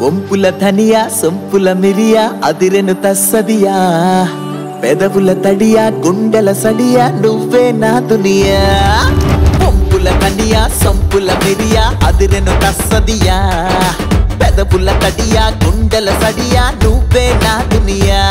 వంపుల ధనియా సొంపుల మిరియా అదిరెను తస్సదియా. పెదవుల తడియా గుండెల సడియా నువ్వే నా దునియా. వంపుల ధనియా సొంపుల మిరియా అదిరెను తస్సదియా. పెదవుల తడియా గుండెల సడియా నువ్వే నా దునియా.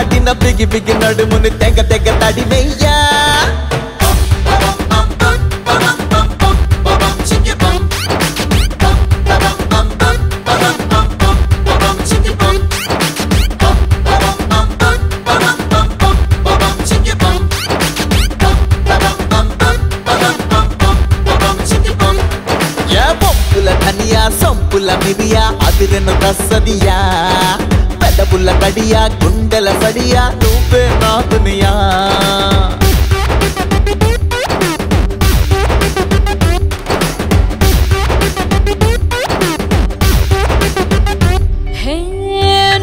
నిగ్గలాడిన బిగి బిగి నడుముని తెగ తెగ తడిమెయ్యా సంపుల మిరియా అదిరెను రసదియా పెదవుల కడియా గుండెల సడియా నువ్వే నా దునియా.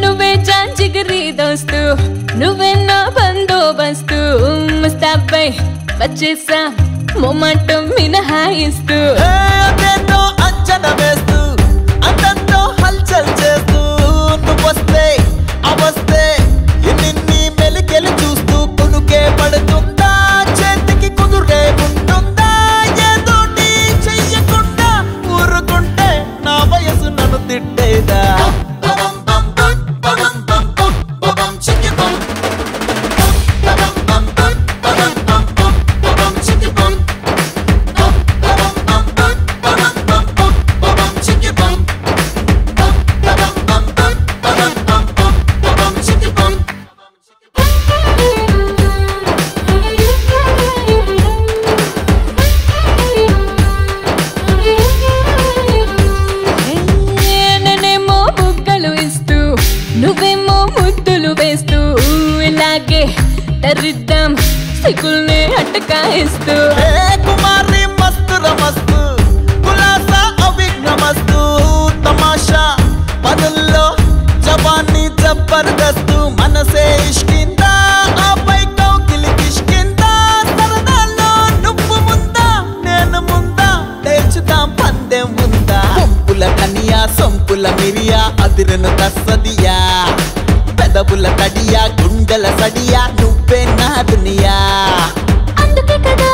నువ్వే జిగరి దోస్తు నువ్వే నా బందోబస్తు. ముస్తాబై వచ్చేసా మొమాటం మినహాయిస్తూ. అంచనా వేస్తూ ఇలాగే తరిద్దాం సిగ్గుల్ని అట్టకాయిస్తూ ఏ కుమారి మస్తు రమస్తు కులాసా అవిఘ్నమస్తు తమాషా పనుల్లో జవాన్ని జబర్దస్తు మనసే ఇష్కిందా ఆపై కౌకిలి కిష్కిందా సరదాల్లో నువ్వు ముందా నేను ముందా తేల్చుదాం పందెం ఉందా సొంపుల కనియా సొంపుల మిరియా అదిరను తస్సదియా పెదవుల తడియా గుండెల సడియా నువ్వే నా దునియా. అందుకే కదా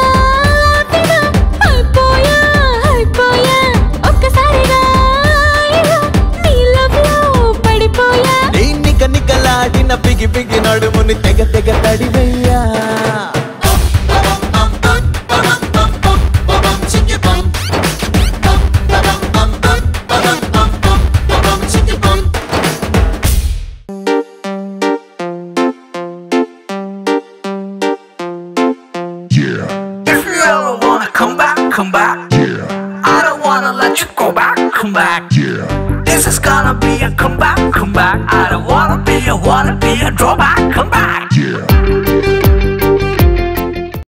పడిపోయా. నిక నికలాడిన పిగి పిగి నడుముని తెగ తెగ తడివయ్యా come back. Yeah. I don't wanna let you go back, come back. Yeah. This is gonna be a comeback, come back. I don't wanna be a wanna be a back.